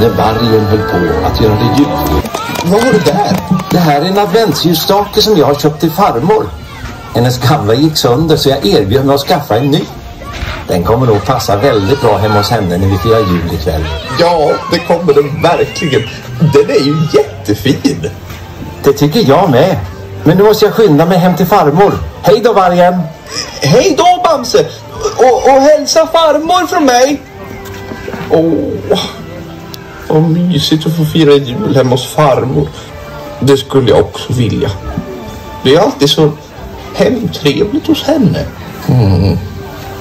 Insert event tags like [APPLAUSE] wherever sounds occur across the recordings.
när vargen höll på att göra det jul. Vad var det där? Det här är en adventsljusstake som jag har köpt till farmor. Hennes gamla gick sönder så jag erbjöd mig att skaffa en ny. Den kommer nog passa väldigt bra hemma hos henne när vi firar jul ikväll. Ja, det kommer den verkligen. Den är ju jättefin. Det tycker jag med. Men nu måste jag skynda mig hem till farmor. Hej då vargen! Hej då Bamse! Och, och hälsa farmor från mig! Åh, vad mysigt att få fira jul hemma hos farmor. Det skulle jag också vilja. Det är alltid så hemtrevligt hos henne. Mm.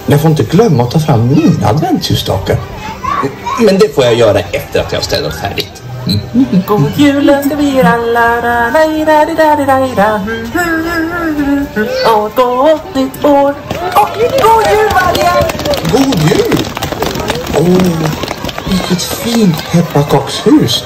Jag får inte glömma att ta fram mina adventsljusstakar. Men det får jag göra efter att jag har städat färdigt. God jul önskar vi er alla. ra, ra, ra, ra, ra, ra, ra. Och ett gott nytt år. Och god jul vargen! God jul! Åh, vilket fint pepparkakshus.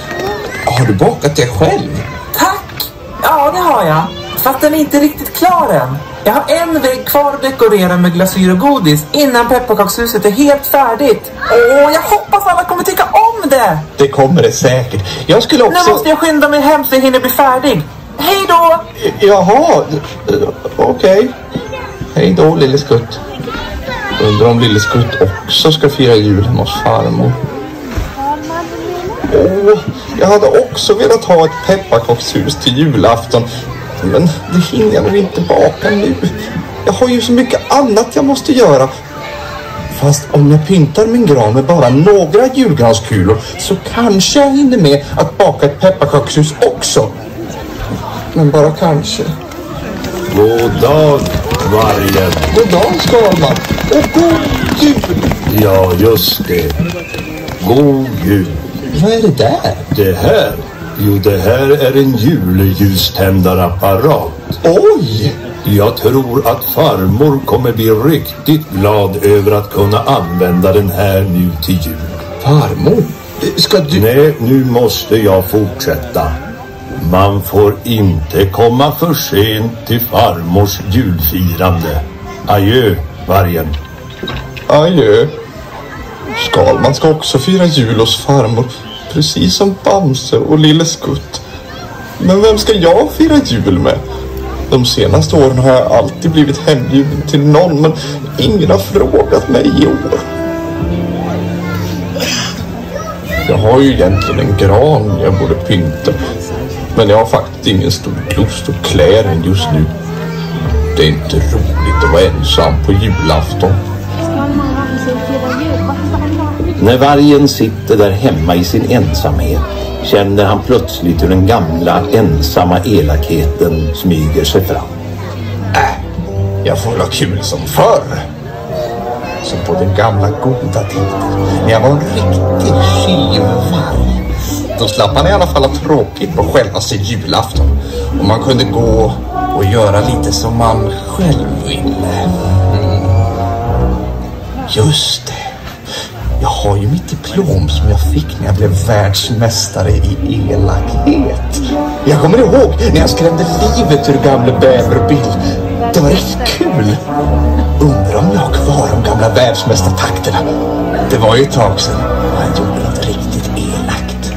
Har du bakat det själv? Tack! Ja, det har jag. Fast den är inte riktigt klar än. Jag har en vägg kvar att dekorera med glasyr och godis innan pepparkakshuset är helt färdigt. Åh, jag hoppas alla kommer tycka om det! Det kommer det säkert. Jag skulle också... Nu måste jag skynda mig hem så jag hinner bli färdig. Hej då! Jaha, okej. Hej då, Lille Skutt. Undrar om Lille Skutt också ska fira jul hemma hos farmor. Åh, jag hade också velat ha ett pepparkakshus till julafton. Men det hinner jag nog inte baka nu. Jag har ju så mycket annat jag måste göra. Fast om jag pyntar min gran med bara några julgranskulor så kanske jag hinner med att baka ett pepparkakshus också. Men bara kanske. God dag, vargen. God dag Skalman och god jul! Ja, just det. God jul. Vad är det där? Det här? Jo, det här är en julljuständarapparat. Oj! Jag tror att farmor kommer bli riktigt glad över att kunna använda den här nu till jul. Farmor? Ska du... Nej, nu måste jag fortsätta. Man får inte komma för sent till farmors julfirande. Adjö, vargen. Adjö. Skalman ska också fira jul hos farmor. Precis som Bamse och Lille Skutt. Men vem ska jag fira jul med? De senaste åren har jag alltid blivit hembjuden till någon men ingen har frågat mig i år. Jag har ju egentligen en gran jag borde pynta. Men jag har faktiskt ingen stor lust att klä den just nu. Det är inte roligt att vara ensam på julafton. När vargen sitter där hemma i sin ensamhet känner han plötsligt hur den gamla ensamma elakheten smyger sig fram. Äh, jag får ha kul som förr. Som på den gamla goda tiden. När jag var en riktig tjuvvarg. Då slapp man i alla fall ha tråkigt på självaste julafton. Och man kunde gå och göra lite som man själv ville. Mm. Just det. Jag har ju mitt diplom som jag fick när jag blev världsmästare i elakhet. Jag kommer ihåg när jag skrämde livet ur gamle Bäverbill. Det var riktigt kul. Undrar om jag har kvar de gamla världsmästartakterna. Det var ju ett tag sedan och han gjorde något riktigt elakt.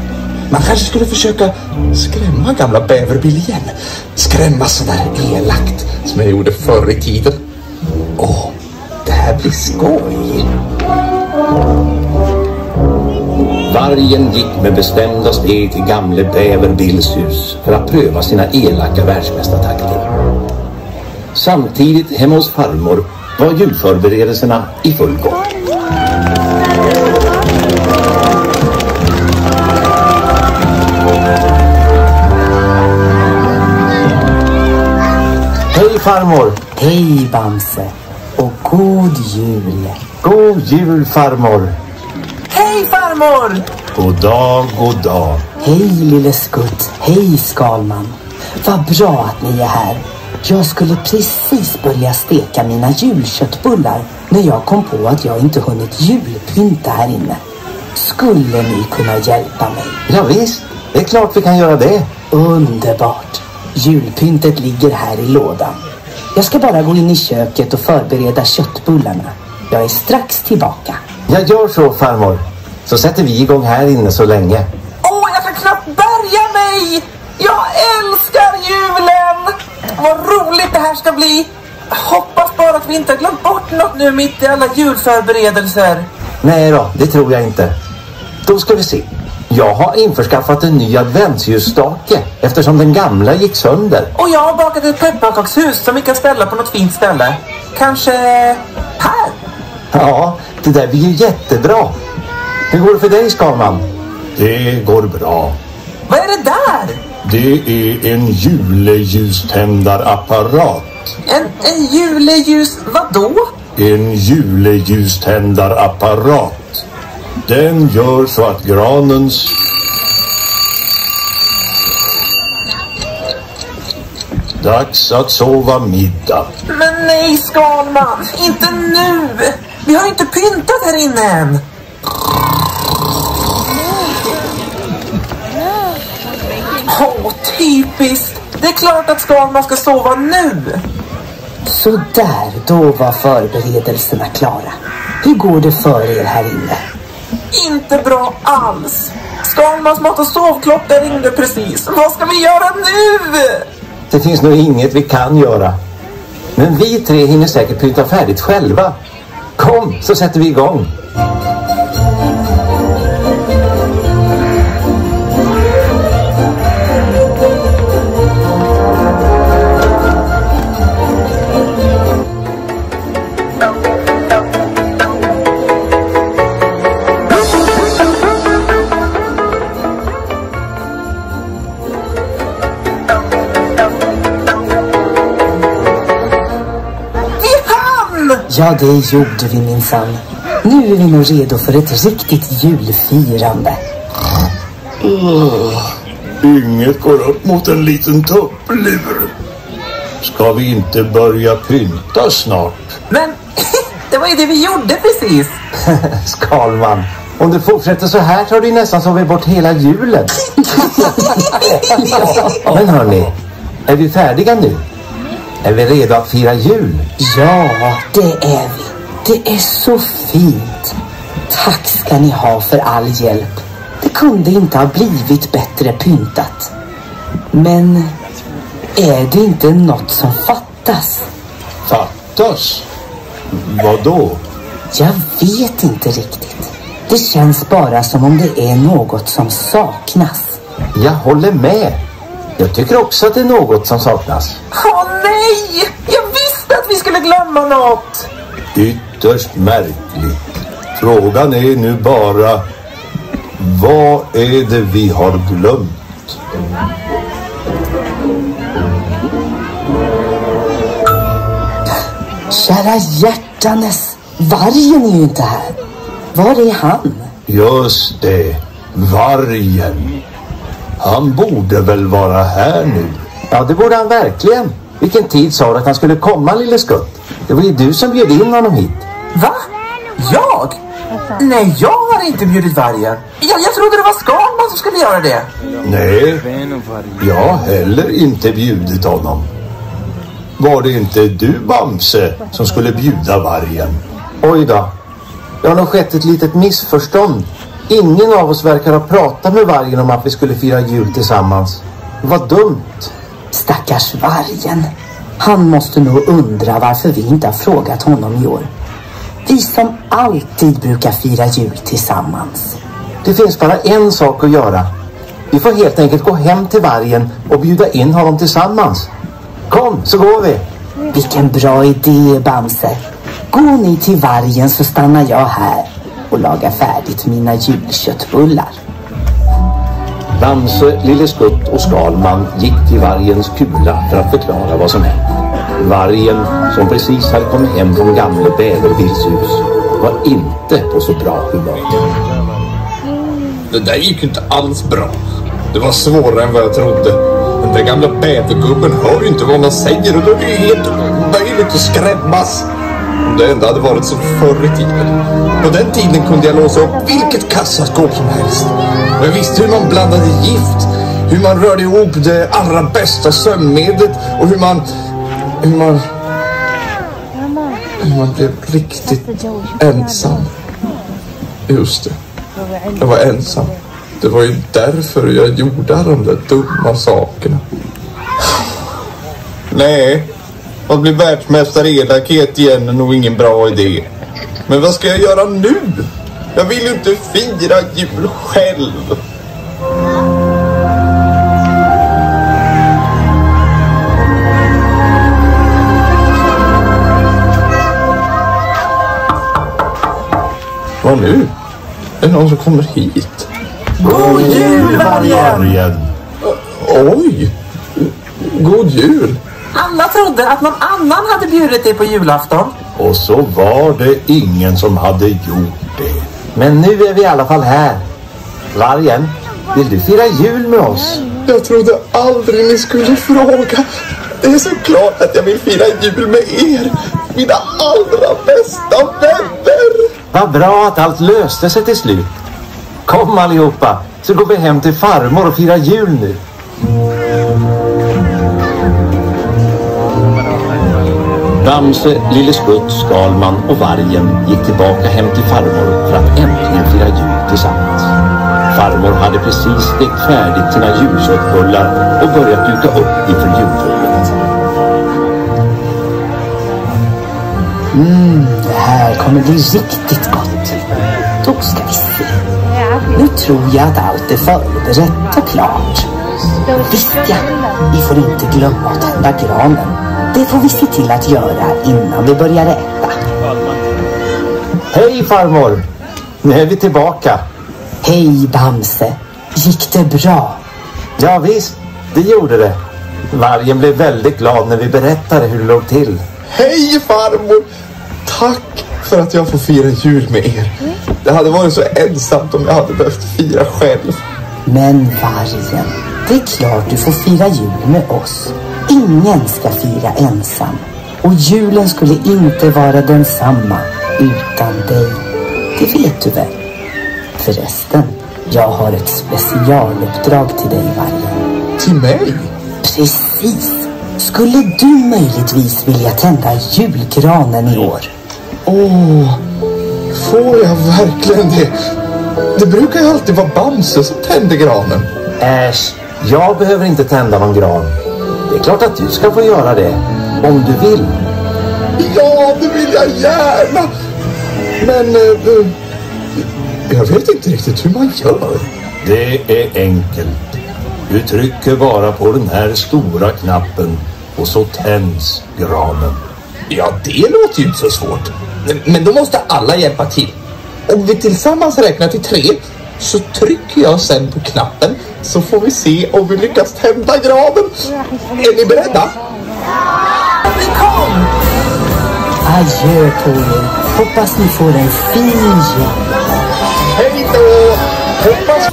Man kanske skulle försöka skrämma gamla bäverbill igen. Skrämma sådär elakt som jag gjorde förr i tiden. Åh, det här blir skoj. Vargen gick med bestämda steg till gamle bäver Bills hus för att pröva sina elaka världsmästartakter. Samtidigt hemma hos farmor var julförberedelserna i full gång. Hej farmor! Hej Bamse och god jul. God jul farmor! Farmor! God dag, god dag. Hej lille Skutt. Hej Skalman. Vad bra att ni är här. Jag skulle precis börja steka mina julköttbullar när jag kom på att jag inte hunnit julpynta här inne. Skulle ni kunna hjälpa mig? Ja, visst, det är klart vi kan göra det. Underbart. Julpyntet ligger här i lådan. Jag ska bara gå in i köket och förbereda köttbullarna. Jag är strax tillbaka. Jag gör så farmor. Så sätter vi igång här inne så länge. Åh, jag kan knappt bärga mig! Jag älskar julen! Vad roligt det här ska bli! Hoppas bara att vi inte har glömt bort något nu mitt i alla julförberedelser. Nej då, det tror jag inte. Då ska vi se. Jag har införskaffat en ny adventsljusstake eftersom den gamla gick sönder. Och jag har bakat ett pepparkakshus som vi kan ställa på något fint ställe. Kanske här? Ja, det där blir ju jättebra. Hur går det för dig, Skalman? Det går bra. Vad är det där? Det är en juleljuständaraapparat. En, en juleljus... Vadå? En juleljuständaraapparat. Den gör så att granens... Dags att sova middag. Men nej, Skalman! Inte nu! Vi har inte pyntat här inne än. Åh, typiskt! Det är klart att Skalman ska sova nu. Så där, då var förberedelserna klara. Hur går det för er här inne? Inte bra alls. Skalmans mat och sovklocka ringde precis. Vad ska vi göra nu? Det finns nog inget vi kan göra. Men vi tre hinner säkert pynta färdigt själva. Kom, så sätter vi igång. Ja, det gjorde vi minsann. Nu är vi nog redo för ett riktigt julfirande. Inget går upp mot en liten tupplur. Ska vi inte börja pynta snart? Men [LAUGHS] det var ju det vi gjorde precis. [LAUGHS] Skalman, om du fortsätter så här tar du nästan sovit bort hela julen. [LAUGHS] Men hörni, är vi färdiga nu? Är vi redo att fira jul? Ja, det är vi. Det är så fint. Tack ska ni ha för all hjälp. Det kunde inte ha blivit bättre pyntat. Men är det inte något som fattas? Fattas? Vad då? Jag vet inte riktigt. Det känns bara som om det är något som saknas. Jag håller med. Jag tycker också att det är något som saknas. Åh nej! Jag visste att vi skulle glömma något. Ytterst märkligt. Frågan är nu bara vad är det vi har glömt? Kära hjärtanes, vargen är ju inte här. Var är han? Just det, vargen. Han borde väl vara här nu? Ja, det borde han verkligen. Vilken tid sa du att han skulle komma, lille skutt? Det var ju du som bjöd in honom hit. Va? Jag? Nej, jag har inte bjudit vargen. Jag, jag trodde det var Skalman som skulle göra det. Nej, jag har heller inte bjudit honom. Var det inte du, Bamse, som skulle bjuda vargen? Oj då. Det har nog skett ett litet missförstånd. Ingen av oss verkar ha pratat med vargen om att vi skulle fira jul tillsammans. Vad dumt. Stackars vargen. Han måste nog undra varför vi inte har frågat honom i år. Vi som alltid brukar fira jul tillsammans. Det finns bara en sak att göra. Vi får helt enkelt gå hem till vargen och bjuda in honom tillsammans. Kom, så går vi. Vilken bra idé, Bamse. Gå ni till vargen så stannar jag här och lagar färdigt mina julköttbullar. Bamse, Lille Skutt och Skalman gick till vargens kula för att förklara vad som hänt. Vargen, som precis hade kommit hem från gamle Bäverbils hus, var inte på så bra humör. Det där gick ju inte alls bra. Det var svårare än vad jag trodde. Den där gamla bävergubben hör ju inte vad man säger och då är det helt omöjligt att skrämmas. Om det ändå hade varit som förr i tiden. På den tiden kunde jag låsa upp vilket kassaskåp som helst. Och jag visste hur man blandade gift, hur man rörde ihop det allra bästa sömnmedlet och hur man... Hur man... Hur man blev riktigt ensam. Just det. Jag var ensam. Det var ju därför jag gjorde alla de där dumma sakerna. Nej, att bli världsmästare i elakhet igen är nog ingen bra idé. Men vad ska jag göra nu? Jag vill ju inte fira jul själv. Vad nu? Är det någon som kommer hit? God jul vargen! Vargen. Oj! God jul! Alla trodde att någon annan hade bjudit dig på julafton. Och så var det ingen som hade gjort det. Men nu är vi i alla fall här. Vargen, vill du fira jul med oss? Jag trodde aldrig ni skulle fråga. Det är så klart att jag vill fira jul med er. Mina allra bästa vänner. Vad bra att allt löste sig till slut. Kom allihopa, så går vi hem till farmor och firar jul nu. Bamse, Lille Skutt, Skalman och Vargen gick tillbaka hem till farmor för att äntligen fira jul tillsammans. Farmor hade precis stekt färdigt sina julköttbullar och börjat duka upp inför julbordet. Mm, det här kommer bli riktigt gott. Då ska vi se. Nu tror jag att allt är förberett och klart. Visst ja, vi får inte glömma att tända granen. Det får vi se till att göra innan vi börjar äta. Hej farmor! Nu är vi tillbaka. Hej Bamse! Gick det bra? Ja visst, det gjorde det. Vargen blev väldigt glad när vi berättade hur det låg till. Hej farmor! Tack för att jag får fira jul med er. Det hade varit så ensamt om jag hade behövt fira själv. Men vargen, det är klart du får fira jul med oss. Ingen ska fira ensam. Och julen skulle inte vara densamma utan dig. Det vet du väl? Förresten, jag har ett specialuppdrag till dig vargen. Till mig? Precis. Skulle du möjligtvis vilja tända julgranen i år? Åh, får jag verkligen det? Det brukar ju alltid vara Bamse som tänder granen. Äsch, jag behöver inte tända någon gran. Det är klart att du ska få göra det. Om du vill. Ja, det vill jag gärna. Men eh, jag vet inte riktigt hur man gör. Det är enkelt. Du trycker bara på den här stora knappen och så tänds granen. Ja, det låter ju inte så svårt. Men då måste alla hjälpa till. Om vi tillsammans räknar till tre så trycker jag sen på knappen så får vi se om vi lyckas tända granen. Är ni beredda? Vi kom! Adjö på er. Hoppas ni får en fin jul. Hej då! Hoppas